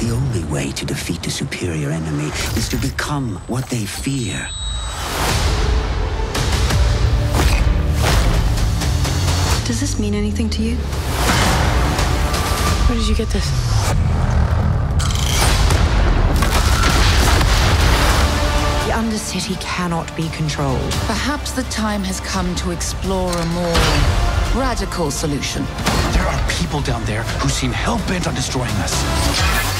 The only way to defeat a superior enemy is to become what they fear. Does this mean anything to you? Where did you get this? The Undercity cannot be controlled. Perhaps the time has come to explore a more radical solution. There are people down there who seem hell bent on destroying us.